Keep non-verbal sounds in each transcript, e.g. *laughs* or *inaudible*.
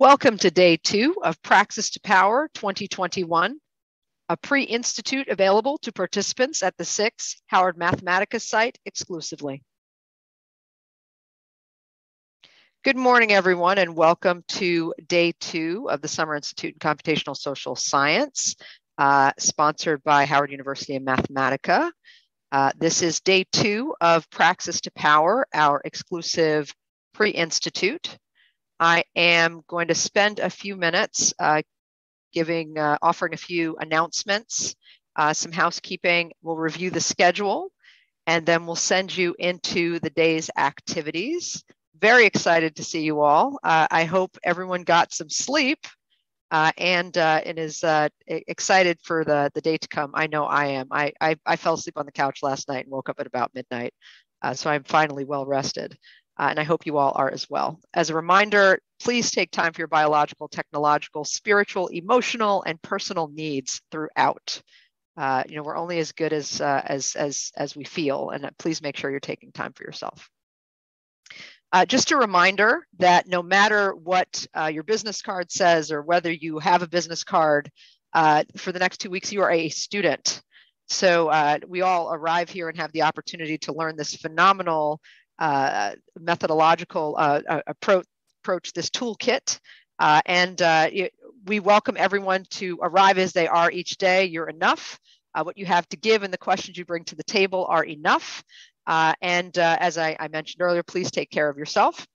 Welcome to day two of Praxis to Power 2021, a pre-institute available to participants at the SICSS Howard Mathematica site exclusively. Good morning, everyone, and welcome to day two of the Summer Institute in Computational Social Science, uh, sponsored by Howard University and Mathematica. Uh, this is day two of Praxis to Power, our exclusive pre-institute. I am going to spend a few minutes uh, giving, uh, offering a few announcements, uh, some housekeeping. We'll review the schedule, and then we'll send you into the day's activities. Very excited to see you all. Uh, I hope everyone got some sleep uh, and uh, and is excited for the the day to come. I know I am. I, I, I fell asleep on the couch last night and woke up at about midnight, so I'm finally well rested uh, and I hope you all are as well. As a reminder, please take time for your biological, technological, spiritual, emotional, and personal needs throughout. Uh, you know, we're only as good as, uh, as, as, as we feel, and please make sure you're taking time for yourself. Uh, just a reminder that no matter what uh, your business card says or whether you have a business card, uh, for the next two weeks, you are a student. So uh, we all arrive here and have the opportunity to learn this phenomenal uh, methodological uh, uh, approach, approach this toolkit. Uh, and it, we welcome everyone to arrive as they are each day. You're enough. what you have to give and the questions you bring to the table are enough. and as I, I mentioned earlier, please take care of yourself.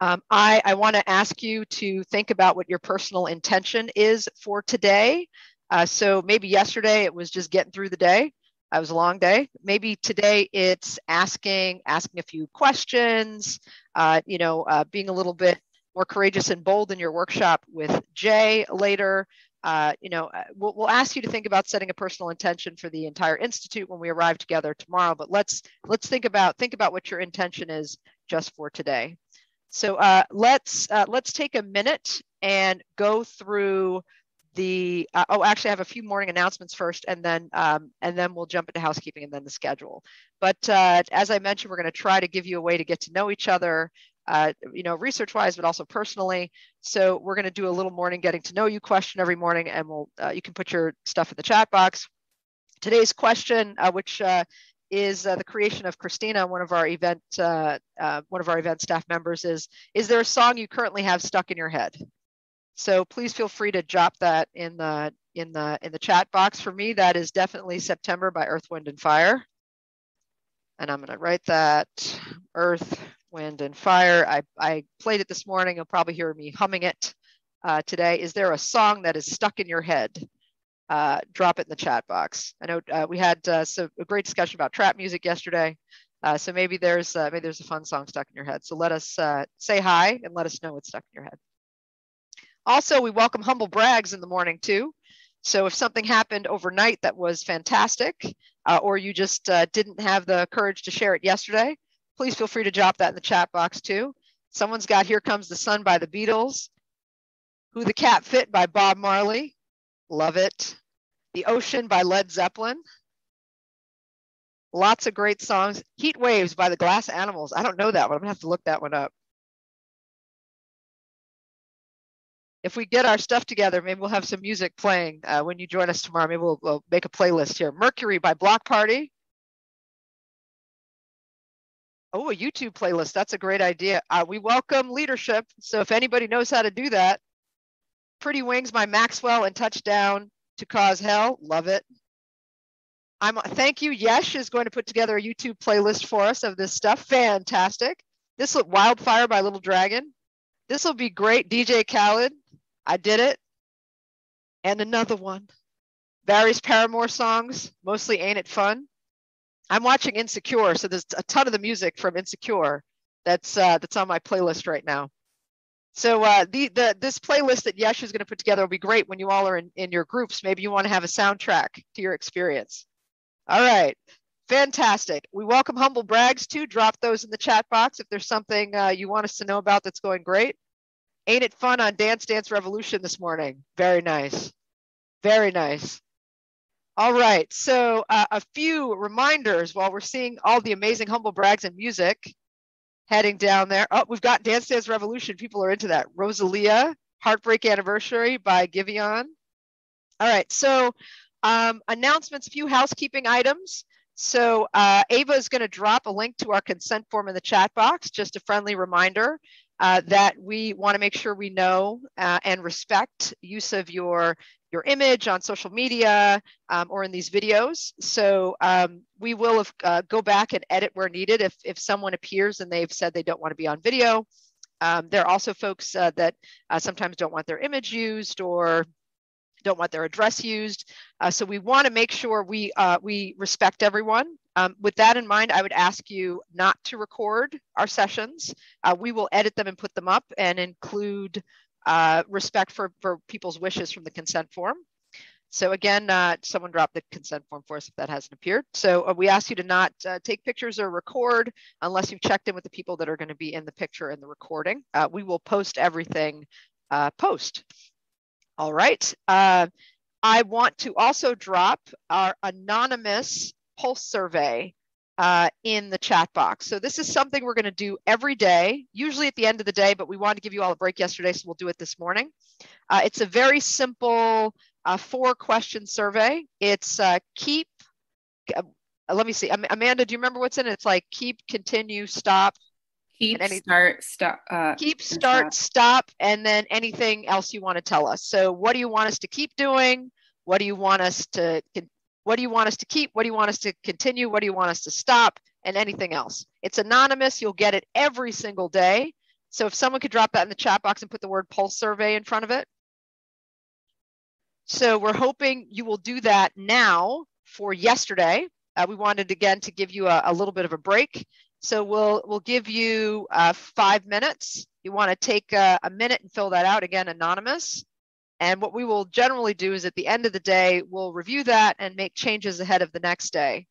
Um, I, I want to ask you to think about what your personal intention is for today. Uh, so maybe yesterday it was just getting through the day. It was a long day. Maybe today it's asking asking a few questions. Uh, you know, uh, being a little bit more courageous and bold in your workshop with Jay later. Uh, you know, uh, we'll, we'll ask you to think about setting a personal intention for the entire institute when we arrive together tomorrow. But let's let's think about think about what your intention is just for today. So uh, let's uh, let's take a minute and go through the uh, oh actually i have a few morning announcements first and then um, and then we'll jump into housekeeping and then the schedule but uh, as i mentioned we're going to try to give you a way to get to know each other uh, you know research wise but also personally so we're going to do a little morning getting to know you question every morning and we'll uh, you can put your stuff in the chat box today's question uh, which uh, is the creation of Christina, one of our event, one of our event staff members. Is is there a song you currently have stuck in your head? So please feel free to drop that in the in the in the chat box. For me, that is definitely September by Earth, Wind, and Fire. And I'm going to write that Earth, Wind, and Fire. I, I played it this morning. You'll probably hear me humming it uh, today. Is there a song that is stuck in your head? Uh, drop it in the chat box. I know uh, we had uh, so a great discussion about trap music yesterday. Uh, so maybe there's uh, maybe there's a fun song stuck in your head. So let us say hi and let us know what's stuck in your head. Also, we welcome humble brags in the morning too. So if something happened overnight that was fantastic, uh, or you just uh, didn't have the courage to share it yesterday, please feel free to drop that in the chat box too. Someone's got Here Comes the Sun by the Beatles, Who the Cap Fit by Bob Marley, love it. The Ocean by Led Zeppelin. Lots of great songs. Heat Waves by the Glass Animals. I don't know that one. I'm gonna have to look that one up. If we get our stuff together, maybe we'll have some music playing uh, when you join us tomorrow. Maybe we'll, we'll make a playlist here. Mercury by Bloc Party. Oh, a YouTube playlist. That's a great idea. Uh, we welcome leadership. So if anybody knows how to do that, Pretty Wings by Maxwell and Touchdown to Cause Hell. Love it. I'm thank you. Yesh is going to put together a YouTube playlist for us of this stuff. Fantastic. This Wildfire by Little Dragon. This will be great. DJ Khaled. I did it. And another one. Various Paramore songs, mostly Ain't It Fun. I'm watching Insecure, so there's a ton of the music from Insecure that's uh, that's on my playlist right now. So uh, the, the this playlist that Yesh is going to put together will be great when you all are in, in your groups. Maybe you want to have a soundtrack to your experience. All right, fantastic. We welcome humble brags too. Drop those in the chat box if there's something uh, you want us to know about that's going great. Ain't it fun on Dance Dance Revolution this morning? Very nice. Very nice. All right, so uh, a few reminders while we're seeing all the amazing humble brags and music. heading down there. Oh, we've got Dance Dance Revolution. People are into that. Rosalia, Heartbreak Anniversary by Giveon. All right, so um, announcements, few housekeeping items. So uh, Ava is going to drop a link to our consent form in the chat box, just a friendly reminder uh, that we want to make sure we know uh, and respect use of your your image on social media um, or in these videos. So um, we will have, uh, go back and edit where needed if, if someone appears and they've said they don't want to be on video. Um, there are also folks uh, that uh, sometimes don't want their image used or don't want their address used. So we want to make sure we, we respect everyone. Um, with that in mind, I would ask you not to record our sessions. Uh, we will edit them and put them up and include uh, respect for, for people's wishes from the consent form. So again, uh, someone dropped the consent form for us if that hasn't appeared. So uh, we ask you to not uh, take pictures or record unless you've checked in with the people that are going to be in the picture in the recording. Uh, we will post everything post. All right. I want to also drop our anonymous pulse survey uh, in the chat box. So this is something we're going to do every day, usually at the end of the day, but we wanted to give you all a break yesterday, so we'll do it this morning. Uh, it's a very simple uh, four question survey. It's uh, keep, uh, let me see, Amanda, do you remember what's in it? It's like keep, continue, stop. Keep, any, start, stop. Uh, keep, start, stop. stop, and then anything else you want to tell us. So what do you want us to keep doing? What do you want us to what do you want us to keep? What do you want us to continue? What do you want us to stop? And anything else. It's anonymous. You'll get it every single day. So if someone could drop that in the chat box and put the word pulse survey in front of it. So we're hoping you will do that now for yesterday. Uh, we wanted again to give you a, a, little bit of a break. So we'll we'll give you uh, five minutes. You want to take a, a minute and fill that out again, anonymous. And what we will generally do is at the end of the day, we'll review that and make changes ahead of the next day.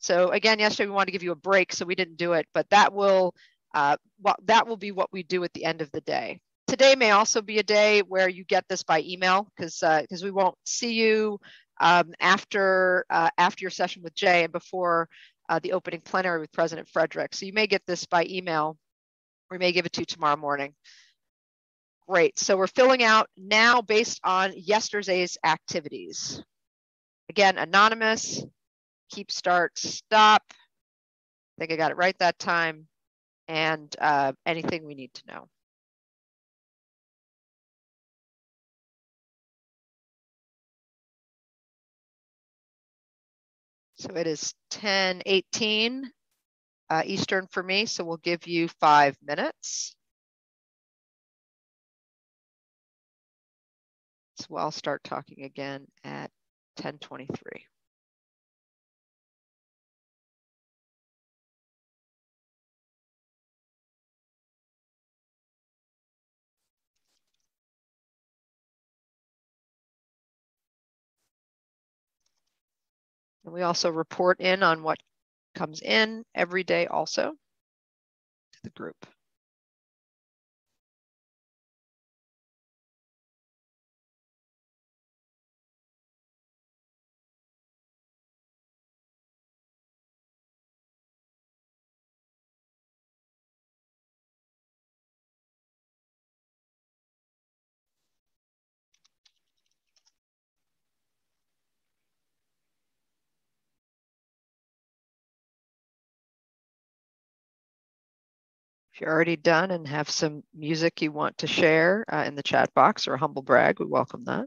So again, yesterday we wanted to give you a break, so we didn't do it, but that will uh, well, that will be what we do at the end of the day. Today may also be a day where you get this by email because because uh, we won't see you um, after uh, after your session with Jay and before uh, the opening plenary with President Frederick. So you may get this by email. We may give it to you tomorrow morning. Great. So we're filling out now based on yesterday's activities. Again, anonymous, keep, start, stop. I think I got it right that time. And uh, anything we need to know. So it is 10, 18 uh, Eastern for me. So we'll give you five minutes. So I'll start talking again at 1023. And we also report in on what comes in every day also to the group. You're already done and have some music you want to share uh, in the chat box or humble brag, we welcome that.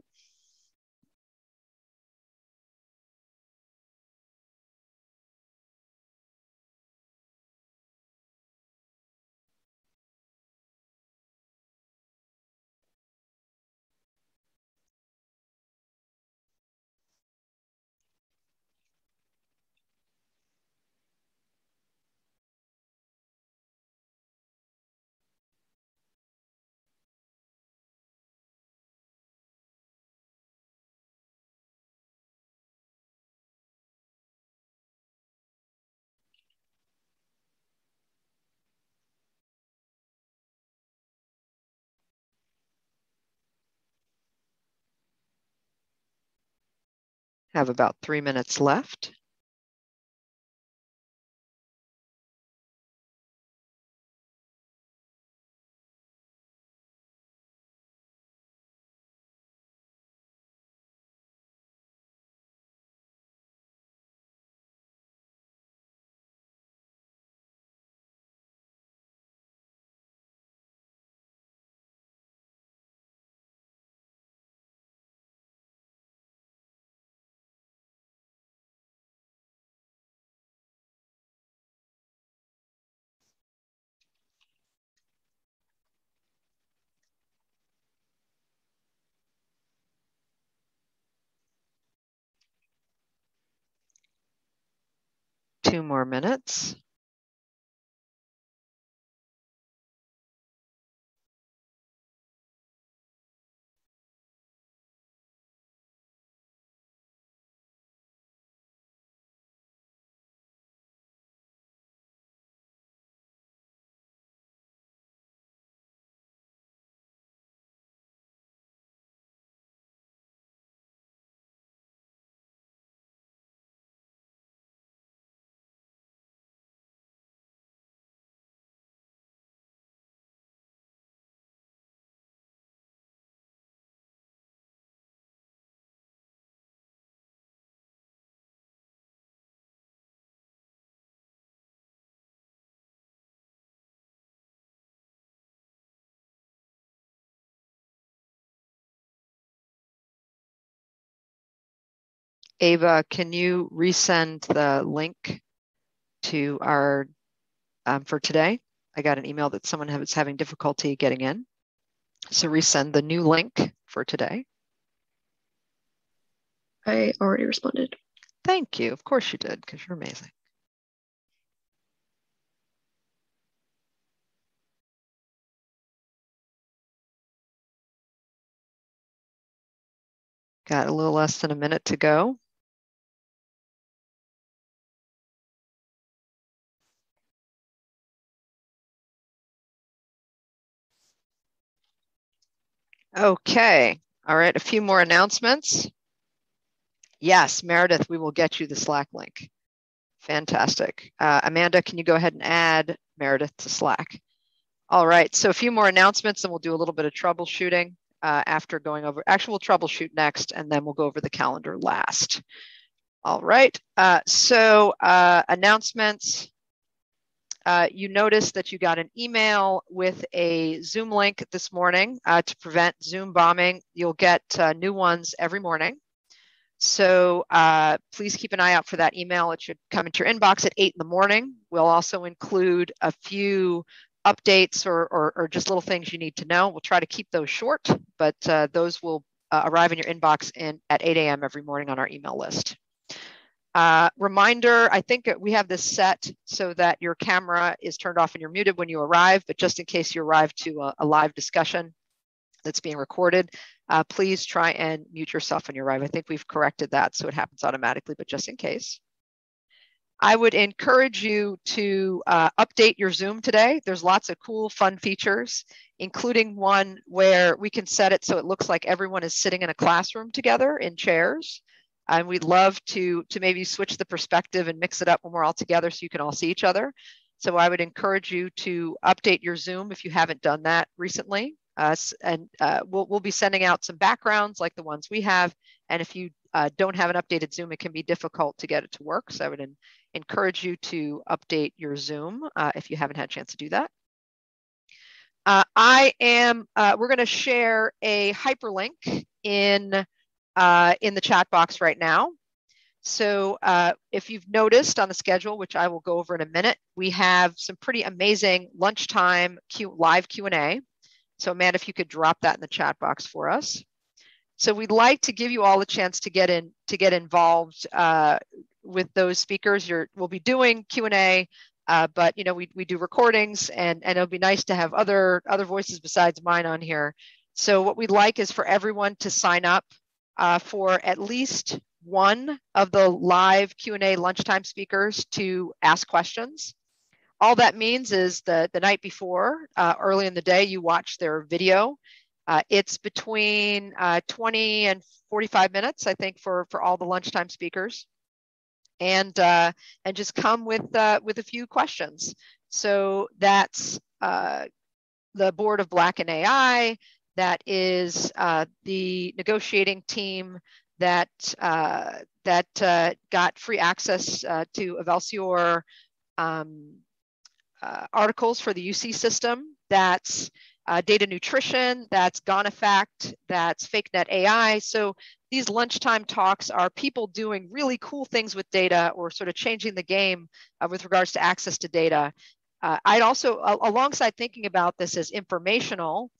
Have about three minutes left. Two more minutes. Ava, can you resend the link to our um, for today? I got an email that someone was having difficulty getting in. So resend the new link for today. I already responded. Thank you. Of course you did, because you're amazing. Got a little less than a minute to go. Okay. All right. A few more announcements. Yes, Meredith, we will get you the Slack link. Fantastic. Uh, Amanda, can you go ahead and add Meredith to Slack? All right. So a few more announcements and we'll do a little bit of troubleshooting uh, after going over. Actually, we'll troubleshoot next and then we'll go over the calendar last. All right. Uh, so uh, announcements uh, you noticed that you got an email with a Zoom link this morning uh, to prevent Zoom bombing. You'll get uh, new ones every morning. So uh, please keep an eye out for that email. It should come into your inbox at 8 in the morning. We'll also include a few updates or, or, or just little things you need to know. We'll try to keep those short, but uh, those will arrive in your inbox in, at 8 a.m. every morning on our email list. Uh, reminder, I think we have this set so that your camera is turned off and you're muted when you arrive, but just in case you arrive to a, a live discussion that's being recorded, uh, please try and mute yourself when you arrive. I think we've corrected that so it happens automatically, but just in case. I would encourage you to uh, update your Zoom today. There's lots of cool, fun features, including one where we can set it so it looks like everyone is sitting in a classroom together in chairs and we'd love to to maybe switch the perspective and mix it up when we're all together so you can all see each other. So i would encourage you to update your zoom if you haven't done that recently. Uh, and uh, we'll, we'll be sending out some backgrounds like the ones we have. And if you uh, don't have an updated zoom it can be difficult to get it to work. So i would encourage you to update your zoom uh, if you haven't had a chance to do that. Uh, i am uh, we're going to share a hyperlink in uh, in the chat box right now. So uh, if you've noticed on the schedule, which I will go over in a minute, we have some pretty amazing lunchtime Q, live Q&A. So Amanda, if you could drop that in the chat box for us. So we'd like to give you all a chance to get in to get involved uh, with those speakers. You're, we'll be doing Q&A, uh, but you know we, we do recordings and, and it'll be nice to have other, other voices besides mine on here. So what we'd like is for everyone to sign up uh, for at least one of the live Q&A lunchtime speakers to ask questions. All that means is that the night before, uh, early in the day, you watch their video. Uh, it's between uh, 20 and 45 minutes, I think, for, for all the lunchtime speakers. And, uh, and just come with, uh, with a few questions. So that's the board of Black in AI, that is uh, the negotiating team that uh, that uh, got free access uh, to Elsevier um, uh, articles for the UC system. That's uh, data nutrition. That's GonaFact. That's FakeNet AI. So these lunchtime talks are people doing really cool things with data or sort of changing the game with regards to access to data. I'd also, alongside thinking about this as informational,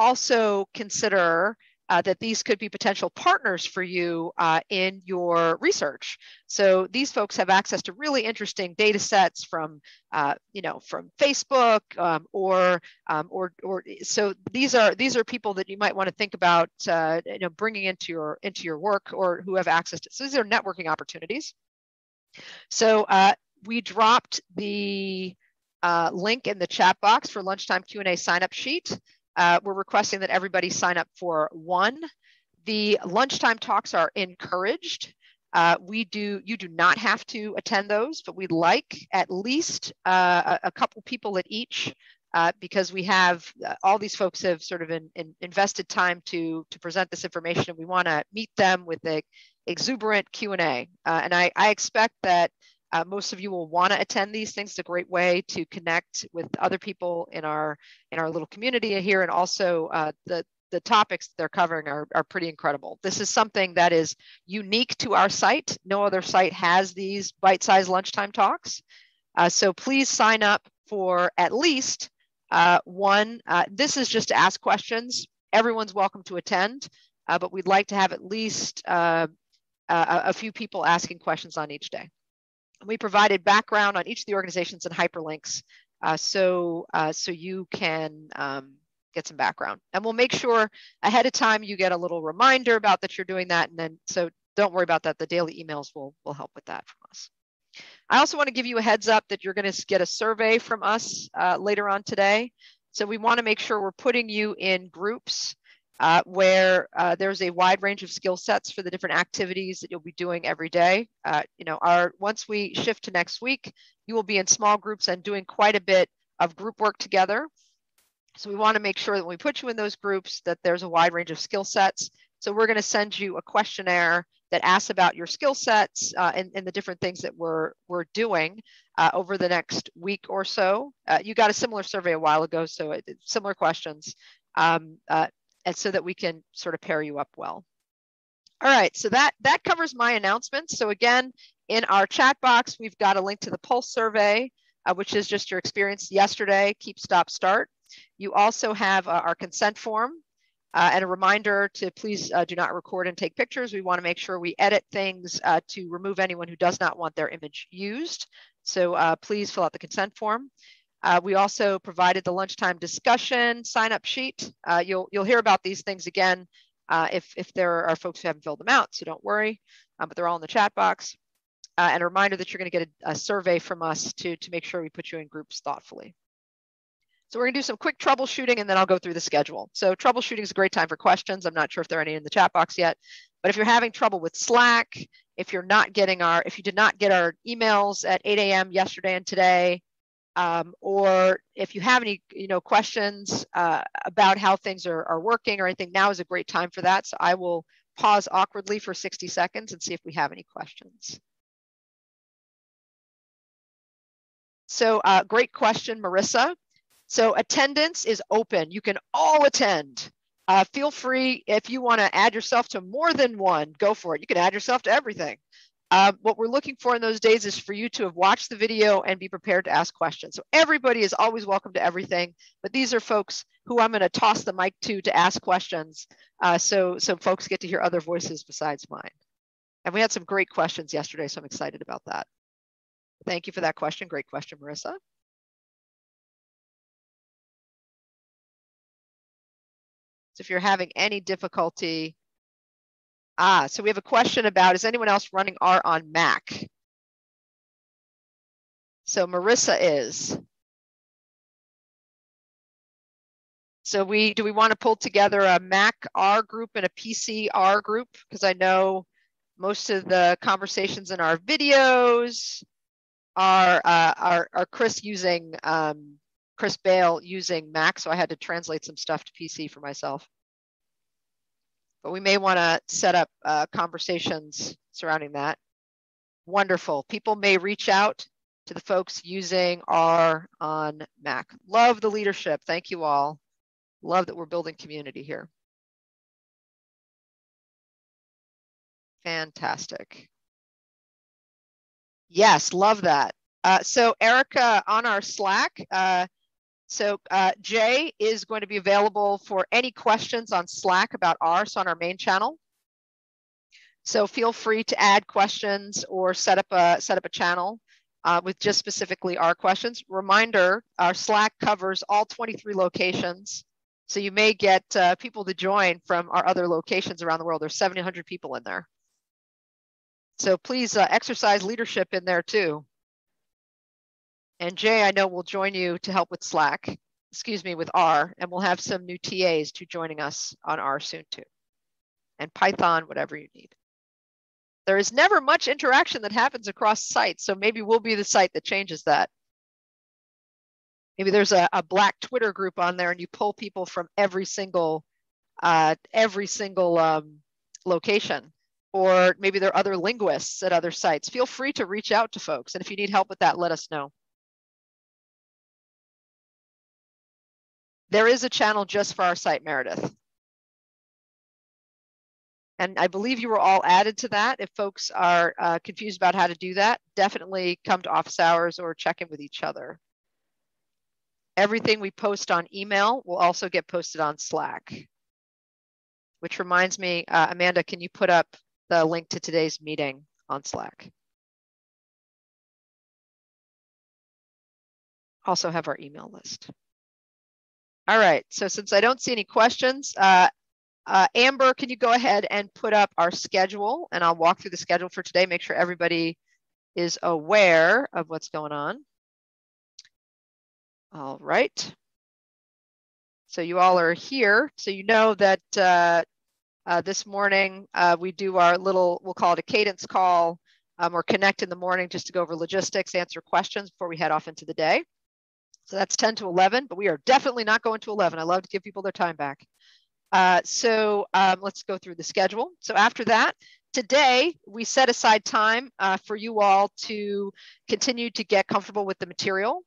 also consider uh, that these could be potential partners for you uh, in your research. So these folks have access to really interesting data sets from, uh, you know, from Facebook um, or, um, or, or so these are these are people that you might want to think about, uh, you know, bringing into your into your work or who have access to. So these are networking opportunities. So uh, we dropped the uh, link in the chat box for lunchtime Q&A sign up sheet. Uh, we're requesting that everybody sign up for one. The lunchtime talks are encouraged. Uh, we do, you do not have to attend those, but we'd like at least uh, a, couple people at each uh, because we have uh, all these folks have sort of in, in invested time to to present this information. And we want to meet them with a exuberant Q&A. Uh, and I, I expect that uh, most of you will want to attend these things. It's a great way to connect with other people in our in our little community here, and also uh, the the topics they're covering are, are pretty incredible. This is something that is unique to our site. No other site has these bite-sized lunchtime talks. Uh, so please sign up for at least uh, one. Uh, this is just to ask questions. Everyone's welcome to attend, uh, but we'd like to have at least a, a few people asking questions on each day. We provided background on each of the organizations and hyperlinks uh, so, uh, so you can um, get some background. And we'll make sure ahead of time you get a little reminder about that you're doing that. And then, so don't worry about that. The daily emails will, will help with that from us. I also want to give you a heads up that you're going to get a survey from us uh, later on today. So we want to make sure we're putting you in groups uh, where uh, there's a wide range of skill sets for the different activities that you'll be doing every day. Uh, you know, our once we shift to next week, you will be in small groups and doing quite a bit of group work together. So we want to make sure that when we put you in those groups that there's a wide range of skill sets. So we're going to send you a questionnaire that asks about your skill sets uh, and, and, the different things that we're, we're doing uh, over the next week or so. Uh, you got a similar survey a while ago, so it, similar questions. Um, uh, and so that we can sort of pair you up well. All right, so that, that covers my announcements. So again, in our chat box, we've got a link to the Pulse survey, uh, which is just your experience yesterday, keep, stop, start. You also have uh, our consent form uh, and a reminder to please uh, do not record and take pictures. We wanna make sure we edit things uh, to remove anyone who does not want their image used. So uh, please fill out the consent form. Uh, we also provided the lunchtime discussion sign up sheet. Uh, you'll, you'll hear about these things again uh, if, if there are folks who haven't filled them out, so don't worry, um, but they're all in the chat box. Uh, and a reminder that you're gonna get a, a, survey from us to, to make sure we put you in groups thoughtfully. So we're gonna do some quick troubleshooting and then I'll go through the schedule. So troubleshooting is a great time for questions. I'm not sure if there are any in the chat box yet, but if you're having trouble with Slack, if you're not getting our, if you did not get our emails at 8 a.m. yesterday and today, um, or if you have any you know questions uh, about how things are, are working or anything now is a great time for that. So i will pause awkwardly for 60 seconds and see if we have any questions. So uh, great question marissa. So attendance is open. You can all attend. Uh, feel free if you want to add yourself to more than one go for it. You can add yourself to everything uh, what we're looking for in those days is for you to have watched the video and be prepared to ask questions. So everybody is always welcome to everything, but these are folks who I'm going to toss the mic to to ask questions, uh, so so folks get to hear other voices besides mine. And we had some great questions yesterday, so I'm excited about that. Thank you for that question. Great question, Marissa. So if you're having any difficulty Ah, so we have a question about, is anyone else running R on Mac? So Marissa is. So we do we want to pull together a Mac R group and a PC R group? Because I know most of the conversations in our videos are uh, are, are Chris using um, Chris Bail using Mac, so I had to translate some stuff to PC for myself but we may want to set up uh, conversations surrounding that. Wonderful. People may reach out to the folks using R on Mac. Love the leadership. Thank you all. Love that we're building community here. Fantastic. Yes, love that. Uh, so Erica on our Slack, uh, So uh, Jay is going to be available for any questions on Slack about ours on our main channel. So feel free to add questions or set up a set up a channel uh, with just specifically R questions. Reminder, our Slack covers all 23 locations. So you may get uh, people to join from our other locations around the world. There's 700 people in there. So please uh, exercise leadership in there too. And Jay, I know will join you to help with Slack, excuse me, with R, and we'll have some new TAs to joining us on R soon too. And Python, whatever you need. There is never much interaction that happens across sites, so maybe we'll be the site that changes that. Maybe there's a, a black Twitter group on there and you pull people from every single uh, every single um, location or maybe there are other linguists at other sites. Feel free to reach out to folks. And if you need help with that, let us know. There is a channel just for our site, Meredith. And I believe you were all added to that. If folks are uh, confused about how to do that, definitely come to office hours or check in with each other. Everything we post on email will also get posted on Slack. Which reminds me, uh, Amanda, can you put up the link to today's meeting on Slack? Also have our email list. All right, so since I don't see any questions, uh, uh, Amber, can you go ahead and put up our schedule and I'll walk through the schedule for today, make sure everybody is aware of what's going on. All right. So you all are here. So you know that uh, uh, this morning uh, we do our little, we'll call it a cadence call um, or connect in the morning just to go over logistics, answer questions before we head off into the day. So that's 10 to 11, but we are definitely not going to 11. I love to give people their time back. Uh, so um, let's go through the schedule. So after that, today we set aside time uh, for you all to continue to get comfortable with the material.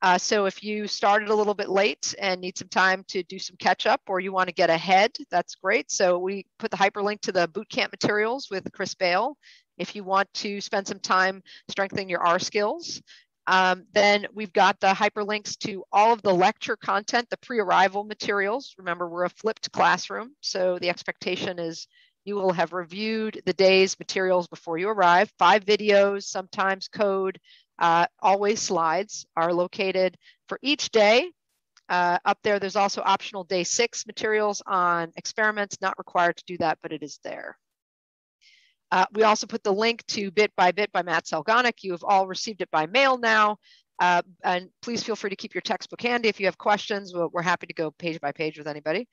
Uh, so if you started a little bit late and need some time to do some catch up or you want to get ahead, that's great. So we put the hyperlink to the bootcamp materials with Chris Bail. If you want to spend some time strengthening your R skills, um, then we've got the hyperlinks to all of the lecture content, the pre-arrival materials. Remember, we're a flipped classroom, so the expectation is you will have reviewed the day's materials before you arrive. Five videos, sometimes code, uh, always slides are located for each day. Uh, up there, there's also optional day six materials on experiments, not required to do that, but it is there. Uh, we also put the link to Bit by Bit by Matt Salganik. You have all received it by mail now. Uh, and please feel free to keep your textbook handy. If you have questions, we're, we're happy to go page by page with anybody.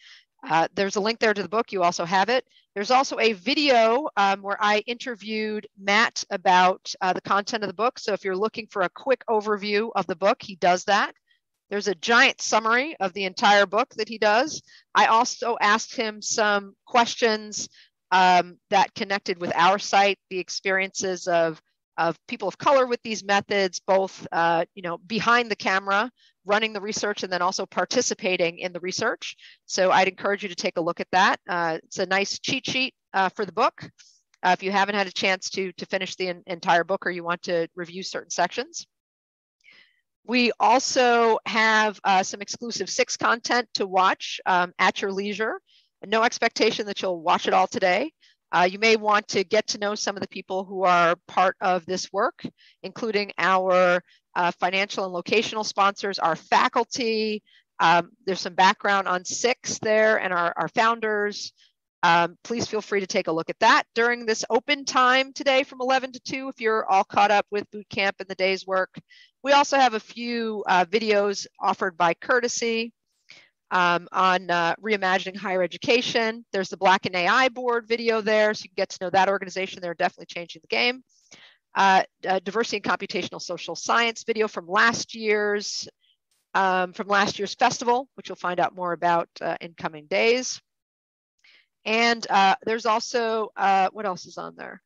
Uh, there's a link there to the book. You also have it. There's also a video um, where I interviewed Matt about uh, the content of the book. So if you're looking for a quick overview of the book, he does that. There's a giant summary of the entire book that he does. I also asked him some questions um, that connected with our site, the experiences of, of people of color with these methods, both uh, you know, behind the camera, running the research, and then also participating in the research. So I'd encourage you to take a look at that. Uh, it's a nice cheat sheet uh, for the book. Uh, if you haven't had a chance to, to finish the entire book or you want to review certain sections. We also have uh, some exclusive SICSS content to watch um, at your leisure no expectation that you'll watch it all today. Uh, you may want to get to know some of the people who are part of this work, including our uh, financial and locational sponsors, our faculty. Um, there's some background on SICSS there and our, our founders. Um, please feel free to take a look at that during this open time today from 11 to 2 if you're all caught up with boot camp and the day's work. We also have a few uh, videos offered by Courtesy um, on uh, reimagining higher education. There's the Black in AI board video there, so you can get to know that organization. They're definitely changing the game. Uh, uh, diversity and computational social science video from last year's um, from last year's festival, which you'll find out more about uh, in coming days. And uh, there's also uh, what else is on there?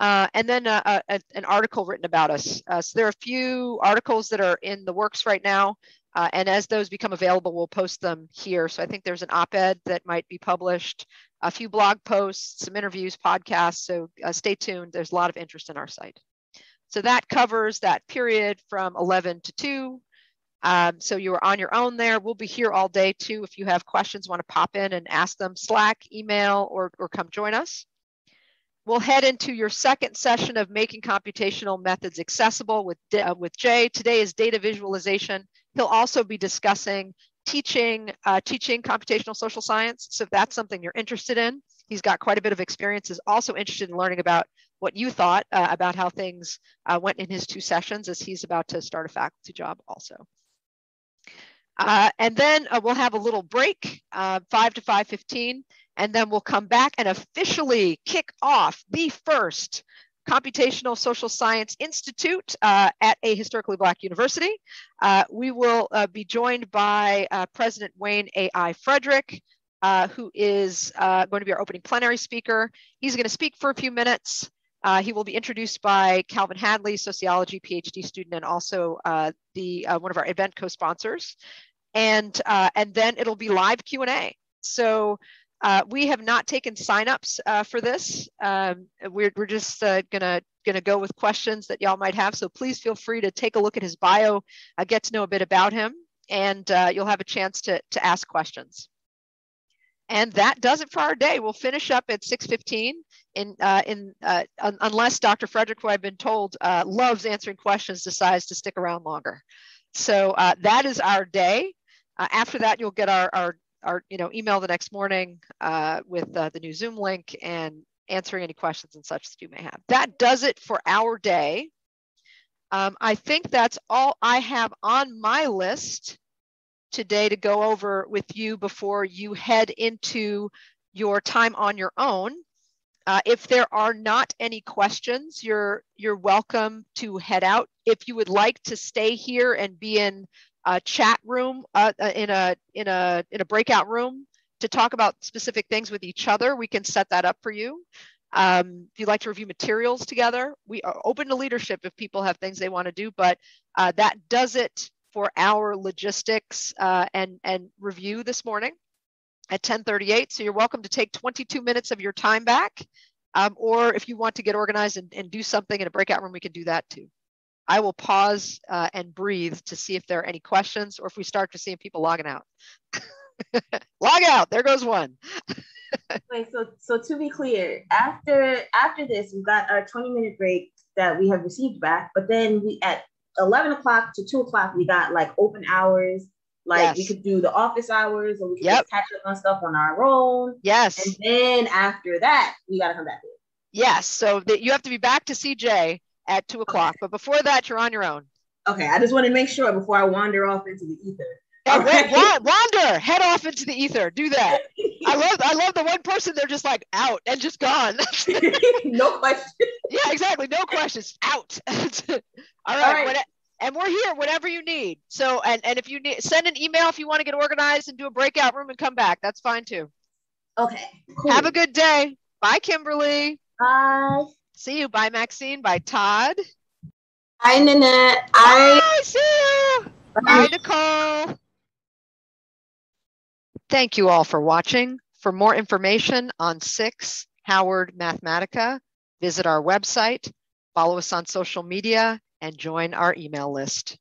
and then a, an article written about us. so there are a few articles that are in the works right now. Uh, and as those become available, we'll post them here. So I think there's an op-ed that might be published, a few blog posts, some interviews, podcasts. So uh, stay tuned. There's a lot of interest in our site. So that covers that period from 11 to 2. Um, so you are on your own there. We'll be here all day too. If you have questions, want to pop in and ask them, Slack, email, or, or come join us. We'll head into your second session of making computational methods accessible with, uh, with Jay. Today is data visualization. He'll also be discussing teaching, uh, teaching computational social science. So if that's something you're interested in, he's got quite a bit of experience, is also interested in learning about what you thought uh, about how things uh, went in his two sessions as he's about to start a faculty job also. Uh, and then uh, we'll have a little break, uh, 5 to 5.15, and then we'll come back and officially kick off the first Computational Social Science Institute uh, at a historically Black university. Uh, we will uh, be joined by uh, President Wayne A.I. Frederick, uh, who is uh, going to be our opening plenary speaker. He's going to speak for a few minutes. he will be introduced by Calvin Hadley, sociology PhD student, and also the one of our event co-sponsors. And, and then it'll be live Q&A. So uh, we have not taken signups uh, for this. Um, we're, we're just uh, gonna gonna go with questions that y'all might have. So please feel free to take a look at his bio, uh, get to know a bit about him, and uh, you'll have a chance to, to ask questions. And that does it for our day. We'll finish up at 6.15 in, uh, in, un unless Dr. Frederick, who I've been told loves answering questions, decides to stick around longer. So that is our day. after that, you'll get our, our our you know email the next morning uh, with uh, the new Zoom link and answering any questions and such that you may have. That does it for our day. Um, I think that's all I have on my list today to go over with you before you head into your time on your own. Uh, if there are not any questions, you're you're welcome to head out. If you would like to stay here and be in a chat room uh, uh, in a in a in a breakout room to talk about specific things with each other. We can set that up for you. Um, if you'd like to review materials together, we are open to leadership if people have things they want to do. But uh, that does it for our logistics uh, and and review this morning at 10:38. So you're welcome to take 22 minutes of your time back. Um, or if you want to get organized and, and do something in a breakout room, we can do that too. I will pause uh, and breathe to see if there are any questions or if we start to see people logging out. *laughs* Log out, there goes one. Wait, so so to be clear, after after this, we got our 20 minute break that we have received back, but then we at 11 o'clock to 2 o'clock, we got like open hours. Like yes. we could do the office hours or we could yep. catch up on stuff on our own. Yes. And then after that, we gotta come back in. Yes. So that you have to be back to CJ at two o'clock. Okay. But before that, you're on your own. Okay, I just want to make sure before I wander off into the ether. Yeah, right. wander, head off into the ether. Do that. *laughs* I love, I love the one person they're just like out and just gone. *laughs* no questions. Yeah, exactly. No questions. Out. *laughs* All right. All right. And we're here whatever you need. So, and and if you need, send an email if you want to get organized and do a breakout room and come back. That's fine too. Okay. Cool. Have a good day. Bye, Kimberly. Bye. See you. Bye, Maxine. Bye, Todd. Hi, Nanette. I Bye, see you. Bye. Bye, Nicole. Thank you all for watching. For more information on SICSS Howard Mathematica, visit our website, follow us on social media, and join our email list.